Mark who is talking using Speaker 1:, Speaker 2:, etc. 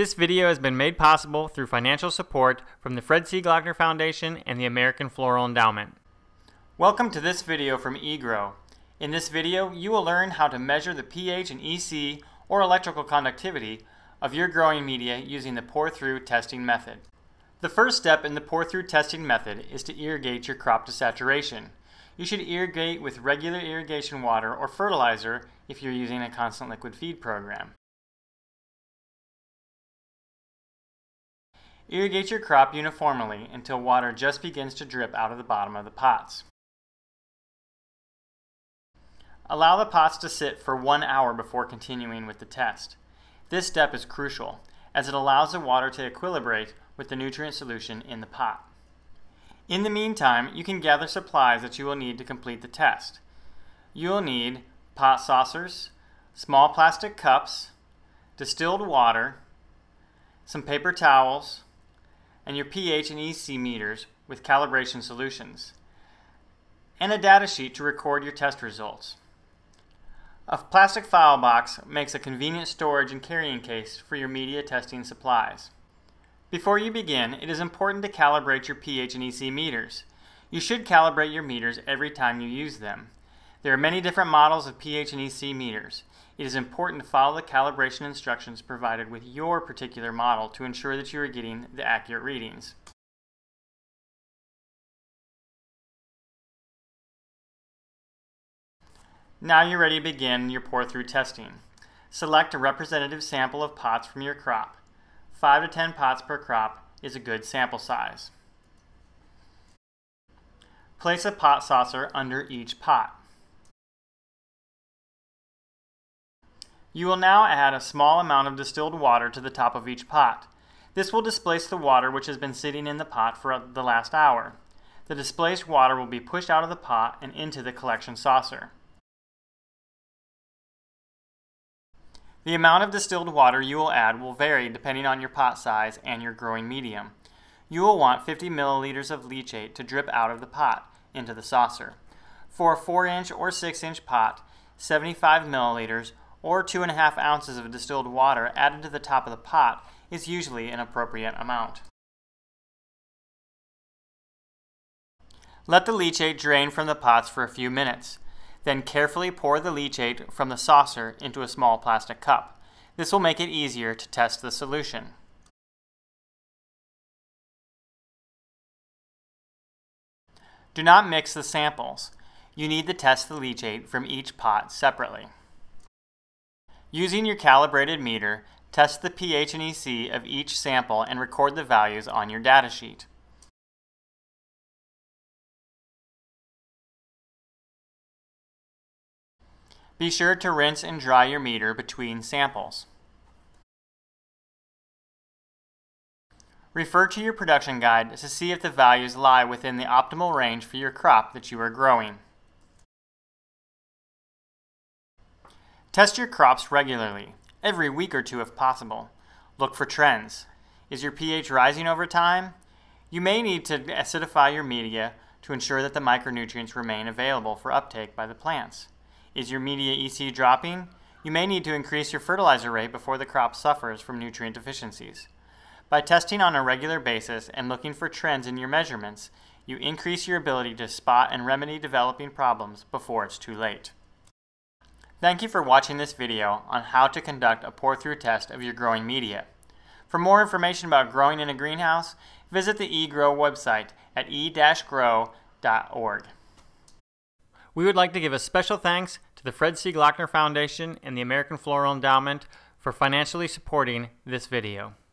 Speaker 1: This video has been made possible through financial support from the Fred C. Gloeckner Foundation and the American Floral Endowment. Welcome to this video from e-GRO. In this video, you will learn how to measure the pH and EC, or electrical conductivity, of your growing media using the pour-through testing method. The first step in the pour-through testing method is to irrigate your crop to saturation. You should irrigate with regular irrigation water or fertilizer if you're using a constant liquid feed program. Irrigate your crop uniformly until water just begins to drip out of the bottom of the pots. Allow the pots to sit for one hour before continuing with the test. This step is crucial, as it allows the water to equilibrate with the nutrient solution in the pot. In the meantime, you can gather supplies that you will need to complete the test. You will need pot saucers, small plastic cups, distilled water, some paper towels, and your pH and EC meters with calibration solutions, and a data sheet to record your test results. A plastic file box makes a convenient storage and carrying case for your media testing supplies. Before you begin, it is important to calibrate your pH and EC meters. You should calibrate your meters every time you use them. There are many different models of pH and EC meters. It is important to follow the calibration instructions provided with your particular model to ensure that you are getting the accurate readings. Now you're ready to begin your pour-through testing. Select a representative sample of pots from your crop. 5 to 10 pots per crop is a good sample size. Place a pot saucer under each pot. You will now add a small amount of distilled water to the top of each pot. This will displace the water which has been sitting in the pot for the last hour. The displaced water will be pushed out of the pot and into the collection saucer. The amount of distilled water you will add will vary depending on your pot size and your growing medium. You will want 50 milliliters of leachate to drip out of the pot into the saucer. For a 4 inch or 6 inch pot, 75 milliliters or 2.5 ounces of distilled water added to the top of the pot is usually an appropriate amount. Let the leachate drain from the pots for a few minutes. Then carefully pour the leachate from the saucer into a small plastic cup. This will make it easier to test the solution. Do not mix the samples. You need to test the leachate from each pot separately. Using your calibrated meter, test the pH and EC of each sample and record the values on your data sheet. Be sure to rinse and dry your meter between samples. Refer to your production guide to see if the values lie within the optimal range for your crop that you are growing. Test your crops regularly, every week or two if possible. Look for trends. Is your pH rising over time? You may need to acidify your media to ensure that the micronutrients remain available for uptake by the plants. Is your media EC dropping? You may need to increase your fertilizer rate before the crop suffers from nutrient deficiencies. By testing on a regular basis and looking for trends in your measurements, you increase your ability to spot and remedy developing problems before it's too late. Thank you for watching this video on how to conduct a pour-through test of your growing media. For more information about growing in a greenhouse, visit the e-GRO website at e-gro.org. We would like to give a special thanks to the Fred C. Gloeckner Foundation and the American Floral Endowment for financially supporting this video.